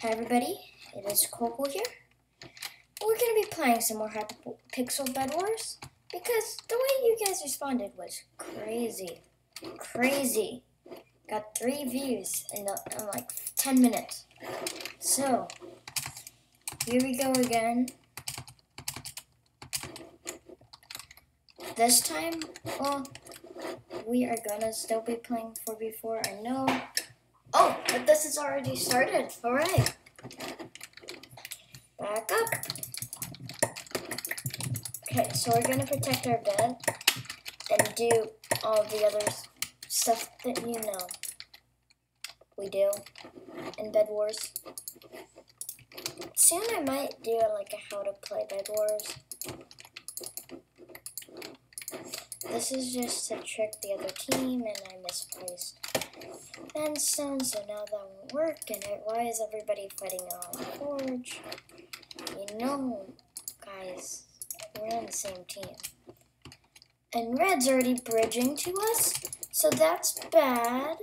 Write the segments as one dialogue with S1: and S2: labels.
S1: Hi everybody, it is Cole Cool here. We're gonna be playing some more Hypixel Bed Wars because the way you guys responded was crazy, crazy. Got three views in, the, in like 10 minutes. So, here we go again. This time, well, we are gonna still be playing 4v4, I know. This has already started. All right. Back up. Okay, so we're gonna protect our bed and do all the other stuff that you know we do in Bed Wars. Soon I might do like a how to play Bed Wars. This is just to trick the other team and I misplaced sandstone, so now that won't work. And it, why is everybody fighting on the forge? You know, guys, we're on the same team. And red's already bridging to us, so that's bad.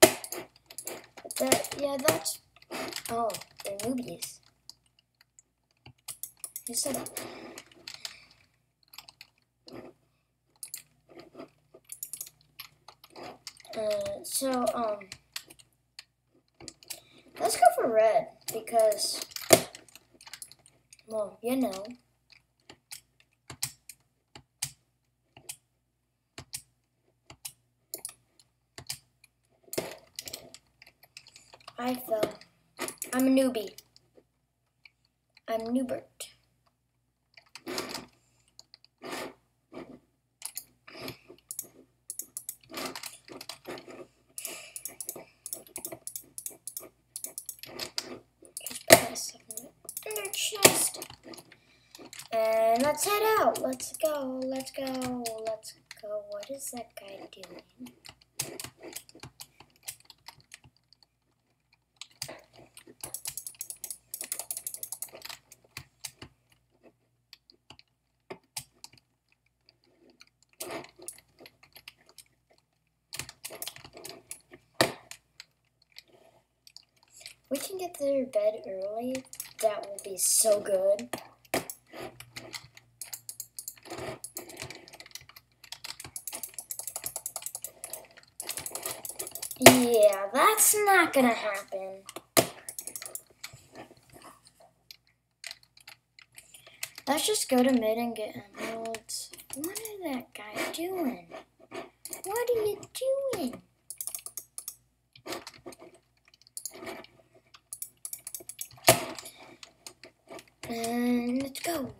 S1: But that, yeah, that's, oh, they're newbies. Who said Uh, so, um, let's go for red because, well, you know. I fell. I'm a newbie. I'm Newbert. Let's head out. Let's go. Let's go. Let's go. What is that guy doing? We can get their bed early. That will be so good. Yeah, that's not gonna happen. Let's just go to mid and get emeralds. What is that guy doing? What are you doing? And let's go.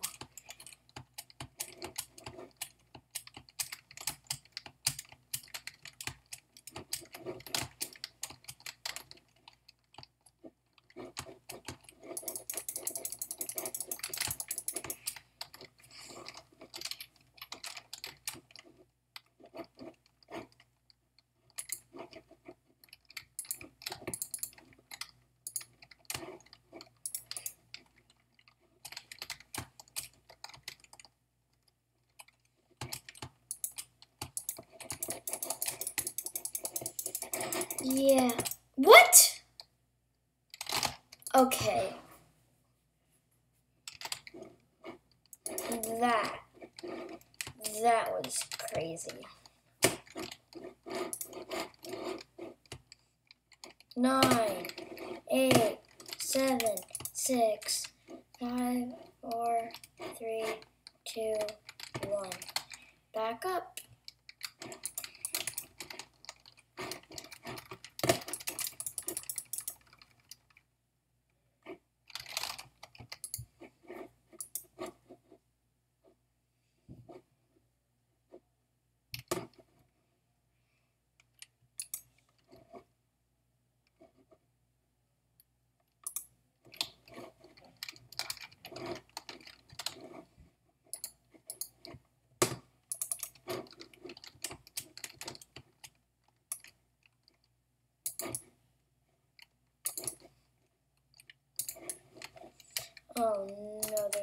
S1: Yeah. What? Okay. That. That was crazy. Nine, eight, seven, six, five, four, three, two, one. Back up.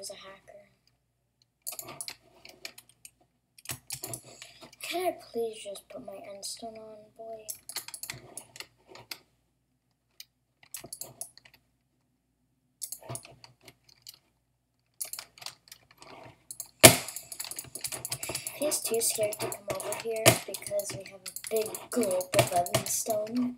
S1: a hacker. Can I please just put my endstone on, boy? He's too scared to come over here because we have a big globe of endstone.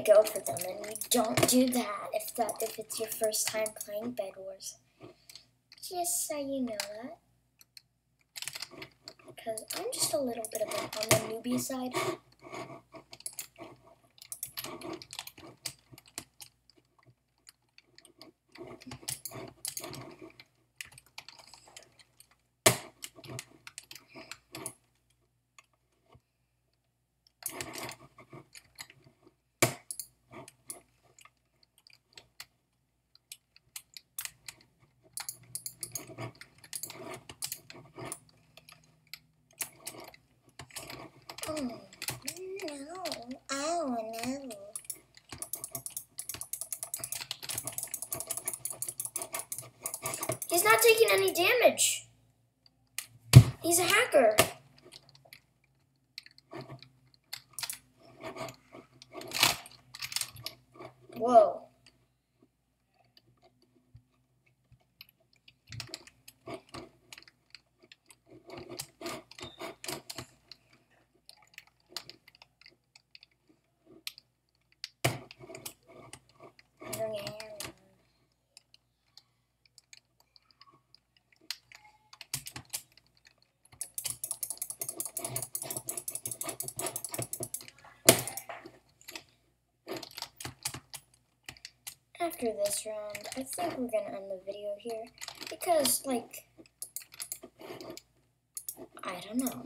S1: Go for them, and we don't do that if that if it's your first time playing Bed Wars. Just so you know that, because I'm just a little bit of a, on the newbie side. Oh, no. Oh, no. He's not taking any damage. He's a hacker. Whoa. After this round, I think we're gonna end the video here because, like, I don't know.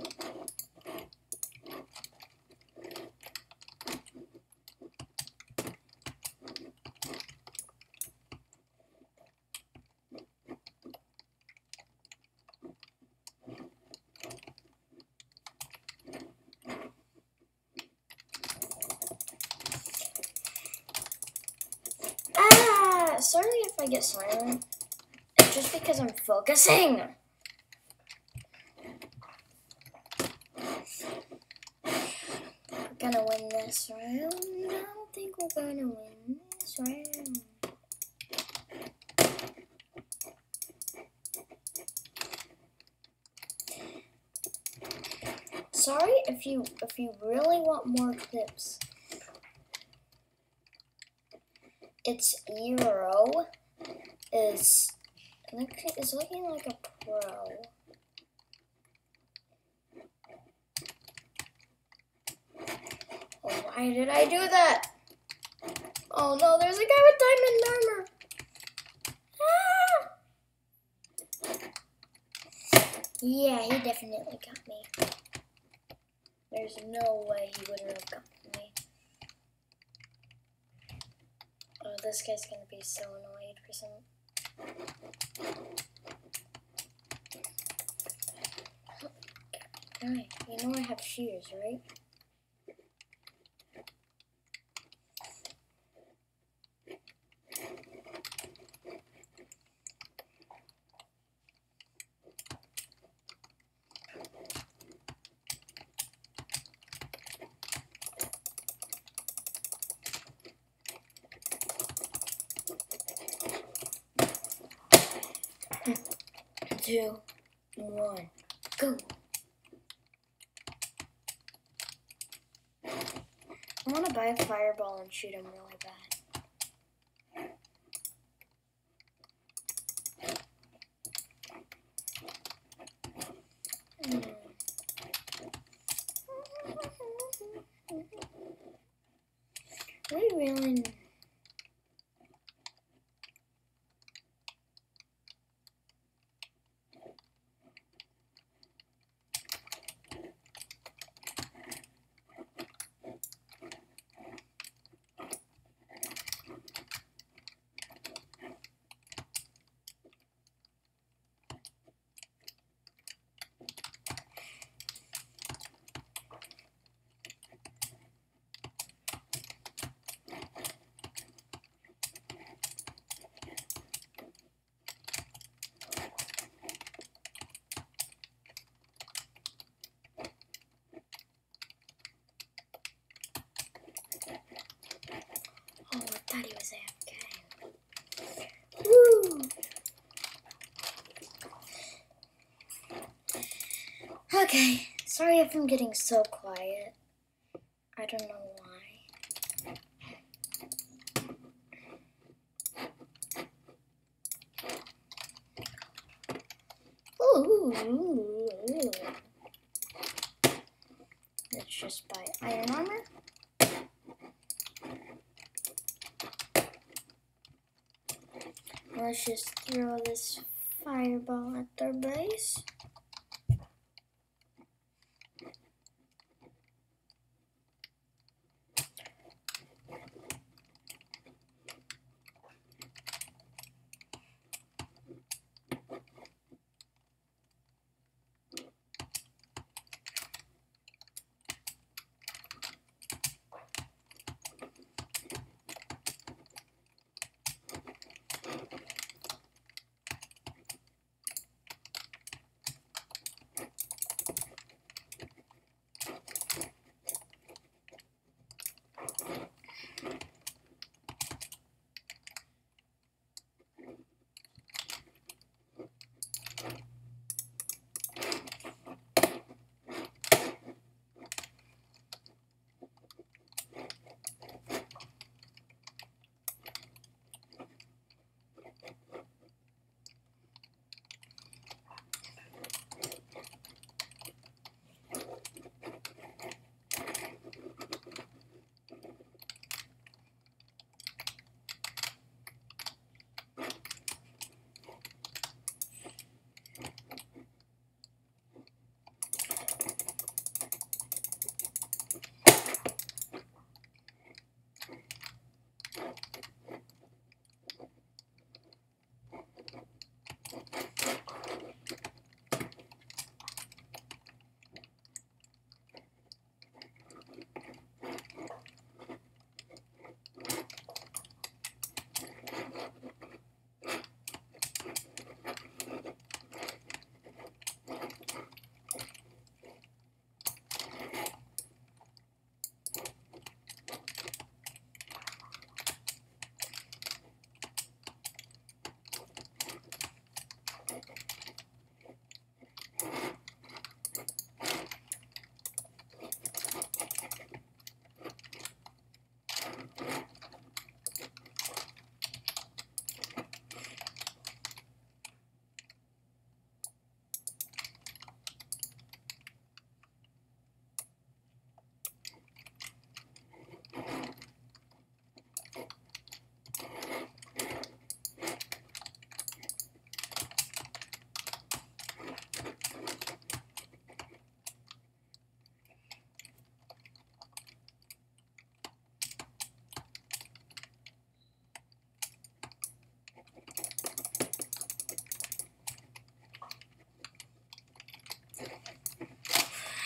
S1: Ah, sorry if I get silent. It's just because I'm focusing. We're gonna win this round. I don't think we're gonna win this round. Sorry if you if you really want more clips. its Euro is is looking like a pro. Oh, why did I do that? Oh no, there's a guy with diamond armor. Ah! Yeah, he definitely got me. There's no way he wouldn't have gotten me. Oh, this guy's gonna be so annoyed for some. Guy, you know I have shears, right? Two, one, go. I want to buy a fireball and shoot him really bad. Hmm. We really. Okay, sorry if I'm getting so quiet. I don't know why. Ooh. Let's just buy iron armor. Let's just throw this fireball at their base.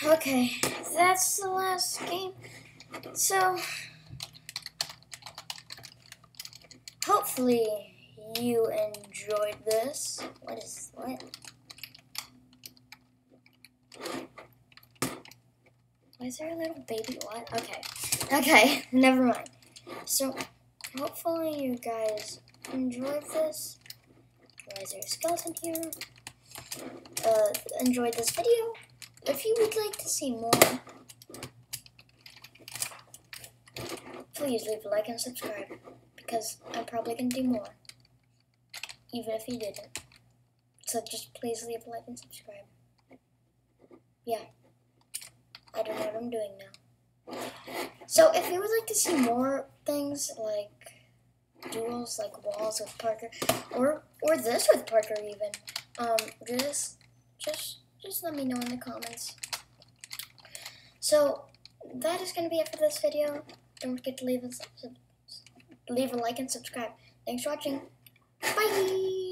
S1: Okay, that's the last game. So, hopefully you enjoyed this. What is what? Why is there a little baby? What? Okay. Okay, never mind. So, hopefully you guys enjoyed this. Why is there a skeleton here? Uh, enjoyed this video if you would like to see more, please leave a like and subscribe because I'm probably going to do more, even if you didn't. So just please leave a like and subscribe. Yeah, I don't know what I'm doing now. So if you would like to see more things like duels, like walls with Parker, or or this with Parker even, um, just just just let me know in the comments. So that is going to be it for this video. Don't forget to leave a, leave a like and subscribe. Thanks for watching. Bye!